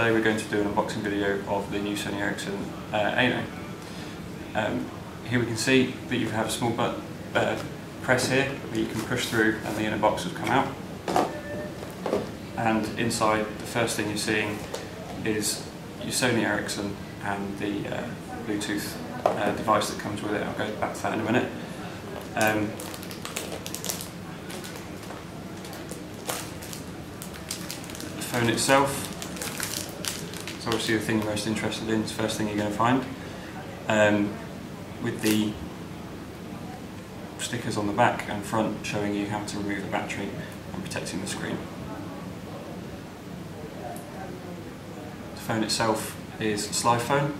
Today we're going to do an unboxing video of the new Sony Ericsson uh, Aino. Um, here we can see that you have a small button, uh, press here where you can push through and the inner box will come out. And inside the first thing you're seeing is your Sony Ericsson and the uh, Bluetooth uh, device that comes with it. I'll go back to that in a minute. Um, the phone itself it's obviously the thing you're most interested in, it's the first thing you're going to find. Um, with the stickers on the back and front showing you how to remove the battery and protecting the screen. The phone itself is a slide phone.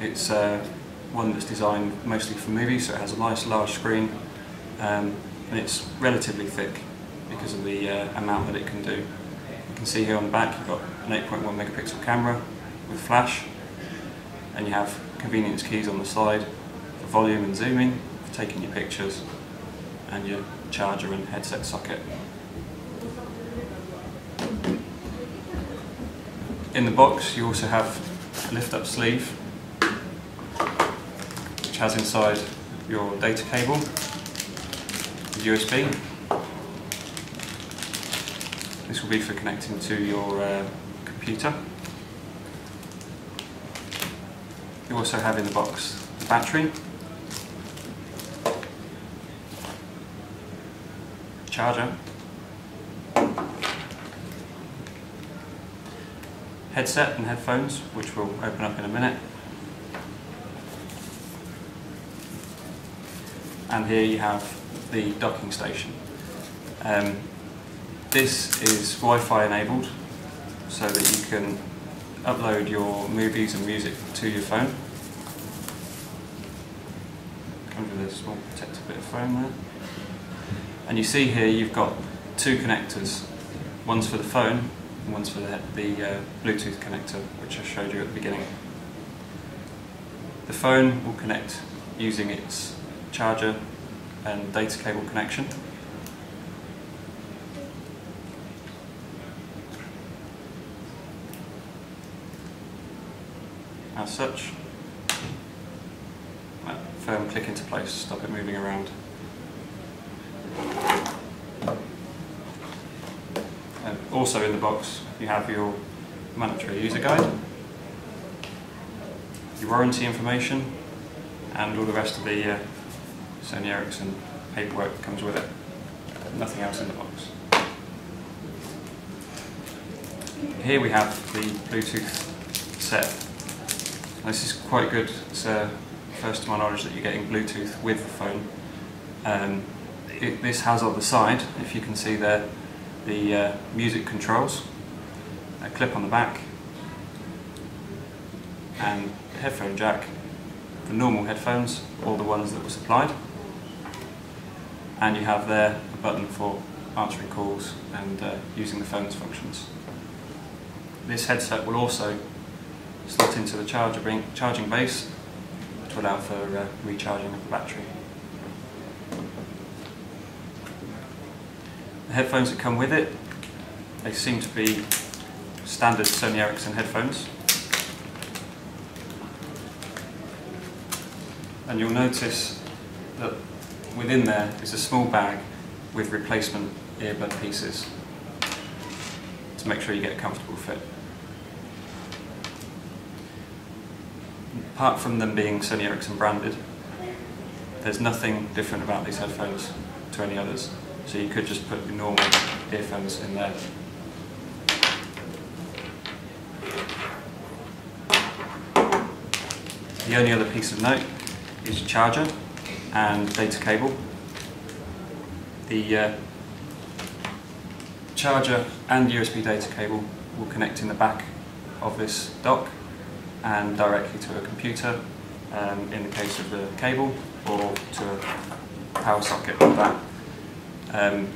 It's uh, one that's designed mostly for movies, so it has a nice large screen um, and it's relatively thick because of the uh, amount that it can do. You can see here on the back you've got an 8.1 megapixel camera with flash and you have convenience keys on the side for volume and zooming, for taking your pictures and your charger and headset socket. In the box you also have a lift up sleeve which has inside your data cable, USB this will be for connecting to your uh, computer. You also have in the box the battery, charger, headset and headphones, which we'll open up in a minute. And here you have the docking station. Um, this is Wi-Fi enabled so that you can upload your movies and music to your phone. Comes with a small protective bit of foam there. And you see here you've got two connectors. One's for the phone and one's for the, the uh, Bluetooth connector which I showed you at the beginning. The phone will connect using its charger and data cable connection. As such. That firm click into place, stop it moving around. And also in the box you have your mandatory user guide, your warranty information and all the rest of the uh, Sony Ericsson paperwork that comes with it. Nothing else in the box. Here we have the Bluetooth set this is quite good. It's uh, first to my knowledge that you're getting Bluetooth with the phone. Um, it, this has on the side, if you can see there, the uh, music controls, a clip on the back, and headphone jack for normal headphones, all the ones that were supplied. And you have there a button for answering calls and uh, using the phone's functions. This headset will also slot into the charger charging base to allow for uh, recharging of the battery. The headphones that come with it, they seem to be standard Sony Ericsson headphones. And you'll notice that within there is a small bag with replacement earbud pieces to make sure you get a comfortable fit. Apart from them being Sony Ericsson branded, there's nothing different about these headphones to any others. So you could just put your normal earphones in there. The only other piece of note is your charger and data cable. The uh, charger and USB data cable will connect in the back of this dock and directly to a computer um, in the case of the cable or to a power socket like that. Um,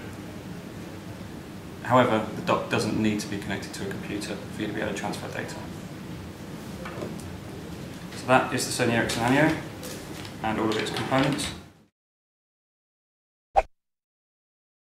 however, the dock doesn't need to be connected to a computer for you to be able to transfer data. So that is the Sony Ericsson Aino and all of its components.